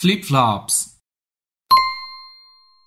Flip-Flops.